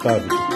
escravo.